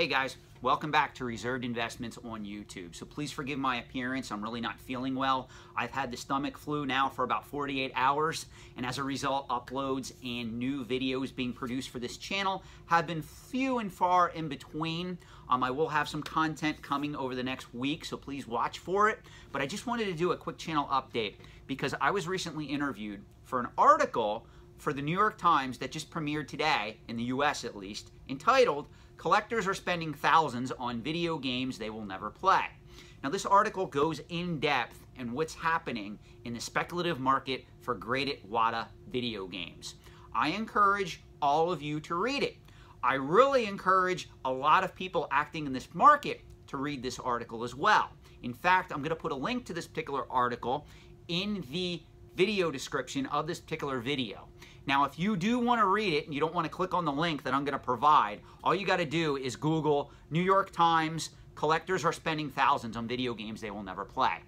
Hey guys, welcome back to Reserved Investments on YouTube. So please forgive my appearance. I'm really not feeling well. I've had the stomach flu now for about 48 hours, and as a result, uploads and new videos being produced for this channel have been few and far in between. Um, I will have some content coming over the next week, so please watch for it. But I just wanted to do a quick channel update because I was recently interviewed for an article for the New York Times that just premiered today, in the US at least, entitled Collectors Are Spending Thousands on Video Games They Will Never Play. Now, this article goes in depth in what's happening in the speculative market for graded WATA video games. I encourage all of you to read it. I really encourage a lot of people acting in this market to read this article as well. In fact, I'm going to put a link to this particular article in the video description of this particular video. Now, if you do want to read it and you don't want to click on the link that I'm going to provide, all you got to do is Google New York Times, collectors are spending thousands on video games they will never play.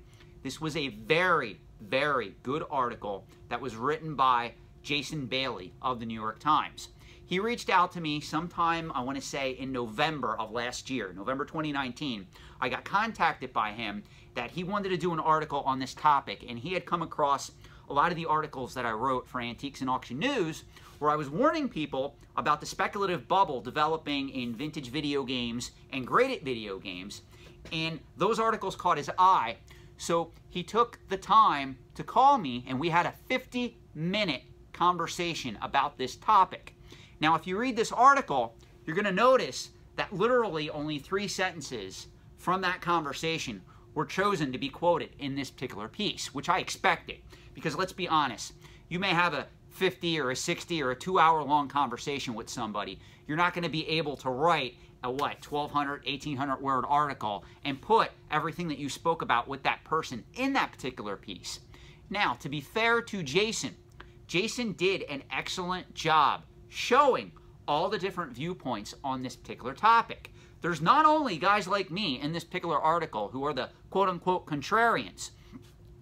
This was a very, very good article that was written by Jason Bailey of the New York Times. He reached out to me sometime, I want to say in November of last year, November 2019. I got contacted by him that he wanted to do an article on this topic, and he had come across a lot of the articles that I wrote for Antiques and Auction News where I was warning people about the speculative bubble developing in vintage video games and graded video games. And those articles caught his eye. So he took the time to call me and we had a 50 minute conversation about this topic. Now, if you read this article, you're going to notice that literally only three sentences from that conversation were chosen to be quoted in this particular piece, which I expected. Because let's be honest, you may have a 50 or a 60 or a two hour long conversation with somebody. You're not going to be able to write a what, 1200, 1800 word article and put everything that you spoke about with that person in that particular piece. Now, to be fair to Jason, Jason did an excellent job showing all the different viewpoints on this particular topic. There's not only guys like me in this particular article who are the quote unquote contrarians,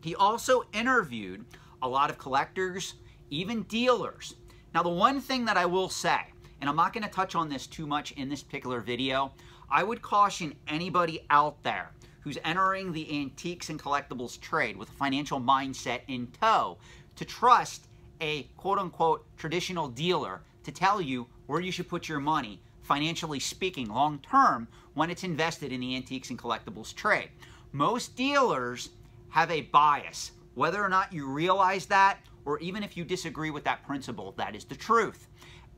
he also interviewed a lot of collectors, even dealers. Now, the one thing that I will say, and I'm not going to touch on this too much in this particular video, I would caution anybody out there who's entering the antiques and collectibles trade with a financial mindset in tow to trust a quote unquote traditional dealer to tell you where you should put your money, financially speaking, long term, when it's invested in the antiques and collectibles trade. Most dealers have a bias. Whether or not you realize that, or even if you disagree with that principle, that is the truth.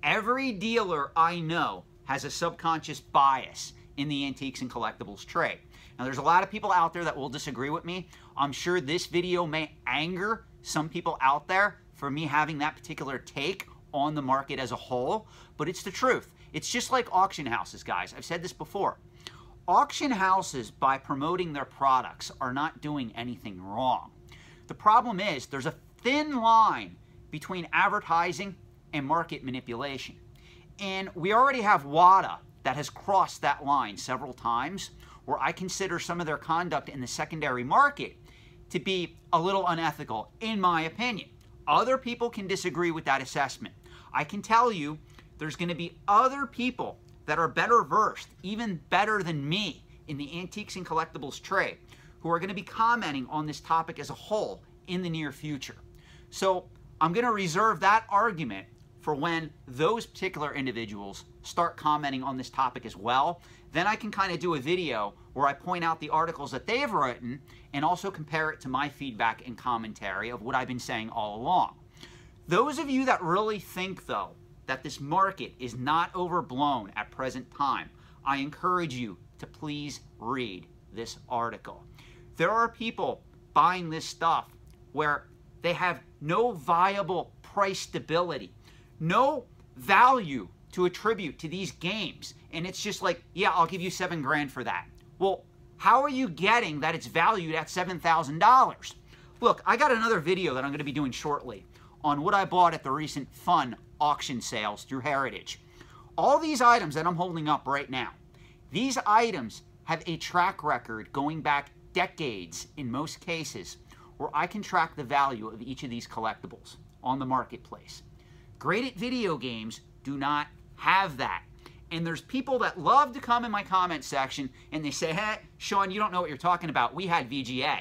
Every dealer I know has a subconscious bias in the antiques and collectibles trade. Now, there's a lot of people out there that will disagree with me. I'm sure this video may anger some people out there for me having that particular take on the market as a whole, but it's the truth. It's just like auction houses, guys. I've said this before. Auction houses, by promoting their products, are not doing anything wrong. The problem is there's a thin line between advertising and market manipulation. And we already have WATA that has crossed that line several times, where I consider some of their conduct in the secondary market to be a little unethical, in my opinion. Other people can disagree with that assessment. I can tell you there's going to be other people that are better versed, even better than me, in the antiques and collectibles trade, who are going to be commenting on this topic as a whole in the near future. So I'm going to reserve that argument for when those particular individuals start commenting on this topic as well. Then I can kind of do a video where I point out the articles that they've written and also compare it to my feedback and commentary of what I've been saying all along. Those of you that really think, though, that this market is not overblown at present time, I encourage you to please read this article. There are people buying this stuff where they have no viable price stability, no value to attribute to these games. And it's just like, yeah, I'll give you seven grand for that. Well, how are you getting that it's valued at $7,000? Look, I got another video that I'm going to be doing shortly on what I bought at the recent fun auction sales through Heritage. All these items that I'm holding up right now, these items have a track record going back decades in most cases where I can track the value of each of these collectibles on the marketplace. Graded video games do not have that. And there's people that love to come in my comment section and they say, hey, Sean, you don't know what you're talking about. We had VGA.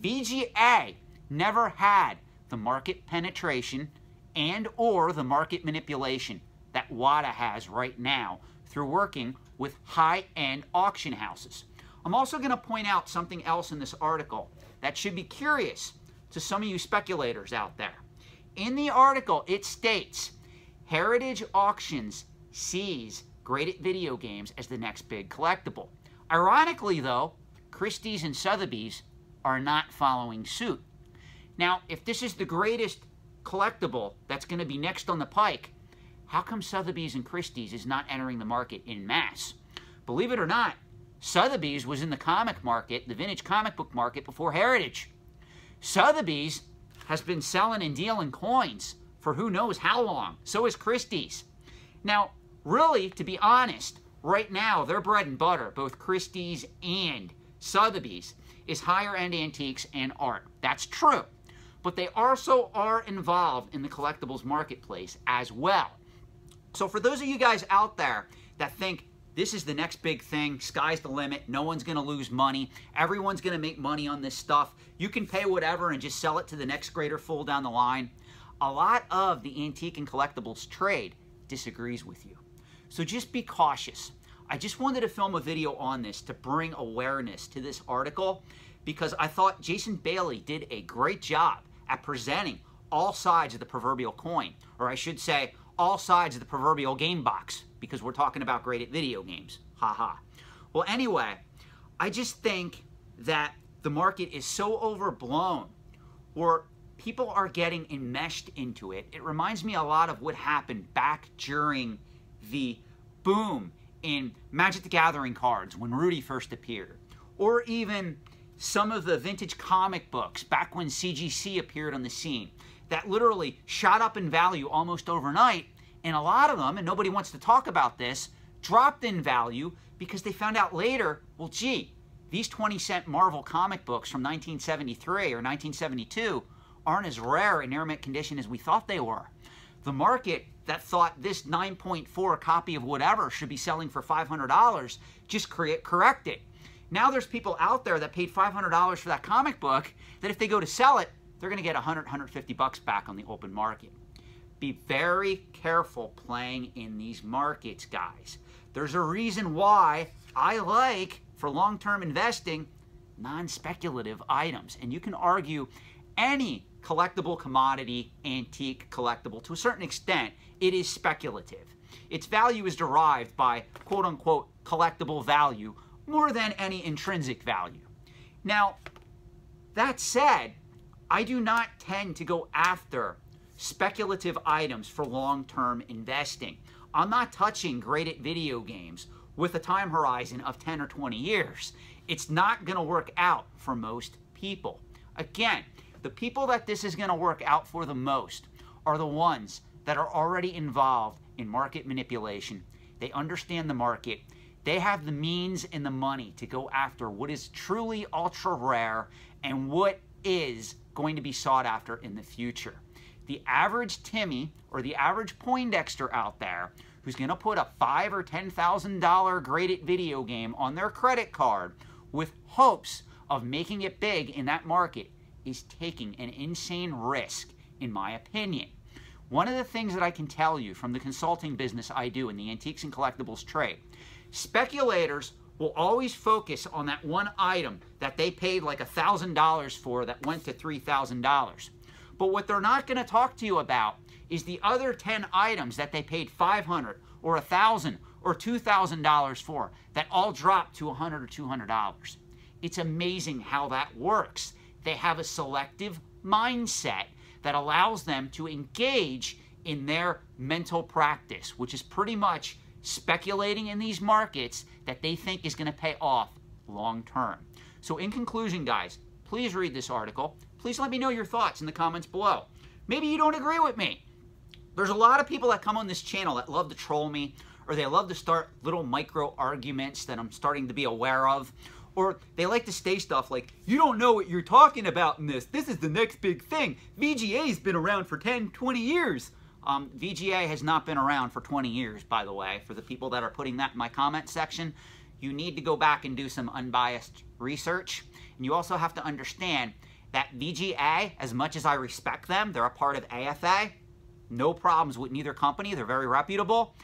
VGA never had the market penetration and or the market manipulation that WATA has right now through working with high-end auction houses. I'm also going to point out something else in this article that should be curious to some of you speculators out there. In the article, it states Heritage Auctions sees graded video games as the next big collectible. Ironically, though, Christie's and Sotheby's are not following suit. Now, if this is the greatest collectible that's going to be next on the pike, how come Sotheby's and Christie's is not entering the market in mass? Believe it or not, Sotheby's was in the comic market, the vintage comic book market, before Heritage. Sotheby's has been selling and dealing coins for who knows how long. So is Christie's. Now, really, to be honest, right now, their bread and butter, both Christie's and Sotheby's, is higher end antiques and art. That's true. But they also are involved in the collectibles marketplace as well. So for those of you guys out there that think this is the next big thing, sky's the limit, no one's going to lose money, everyone's going to make money on this stuff, you can pay whatever and just sell it to the next grader fool down the line. A lot of the antique and collectibles trade disagrees with you. So just be cautious. I just wanted to film a video on this to bring awareness to this article because I thought Jason Bailey did a great job at presenting all sides of the proverbial coin, or I should say, all sides of the proverbial game box, because we're talking about graded video games. Ha ha. Well, anyway, I just think that the market is so overblown, or people are getting enmeshed into it. It reminds me a lot of what happened back during the boom in Magic the Gathering cards when Rudy first appeared, or even some of the vintage comic books back when CGC appeared on the scene that literally shot up in value almost overnight. And a lot of them, and nobody wants to talk about this, dropped in value because they found out later, well, gee, these 20 cent Marvel comic books from 1973 or 1972 aren't as rare in air mint condition as we thought they were. The market that thought this 9.4 copy of whatever should be selling for $500 just corrected. Now there's people out there that paid $500 for that comic book that if they go to sell it, they're going to get 100, 150 bucks back on the open market. Be very careful playing in these markets, guys. There's a reason why I like, for long-term investing, non-speculative items. And you can argue any collectible commodity, antique, collectible, to a certain extent, it is speculative. Its value is derived by quote-unquote collectible value more than any intrinsic value. Now, that said, I do not tend to go after speculative items for long-term investing. I'm not touching graded video games with a time horizon of 10 or 20 years. It's not going to work out for most people. Again, the people that this is going to work out for the most are the ones that are already involved in market manipulation. They understand the market. They have the means and the money to go after what is truly ultra rare and what is going to be sought after in the future. The average Timmy or the average Poindexter out there who's going to put a five or ten thousand dollar graded video game on their credit card with hopes of making it big in that market is taking an insane risk, in my opinion. One of the things that I can tell you from the consulting business I do in the antiques and collectibles trade Speculators will always focus on that one item that they paid like $1,000 for that went to $3,000. But what they're not going to talk to you about is the other 10 items that they paid 500 or 1000 or $2,000 for that all dropped to 100 or $200. It's amazing how that works. They have a selective mindset that allows them to engage in their mental practice, which is pretty much speculating in these markets that they think is going to pay off long term. So in conclusion, guys, please read this article. Please let me know your thoughts in the comments below. Maybe you don't agree with me. There's a lot of people that come on this channel that love to troll me, or they love to start little micro arguments that I'm starting to be aware of, or they like to say stuff like, you don't know what you're talking about in this. This is the next big thing. VGA's been around for 10, 20 years. Um, VGA has not been around for 20 years, by the way. For the people that are putting that in my comment section, you need to go back and do some unbiased research. And you also have to understand that VGA, as much as I respect them, they're a part of AFA, no problems with neither company, they're very reputable.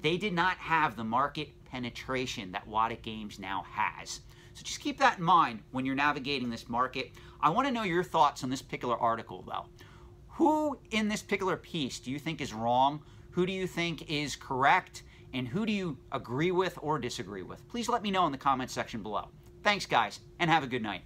They did not have the market penetration that WATA Games now has. So just keep that in mind when you're navigating this market. I want to know your thoughts on this particular article, though. Who in this particular piece do you think is wrong? Who do you think is correct? And who do you agree with or disagree with? Please let me know in the comment section below. Thanks, guys, and have a good night.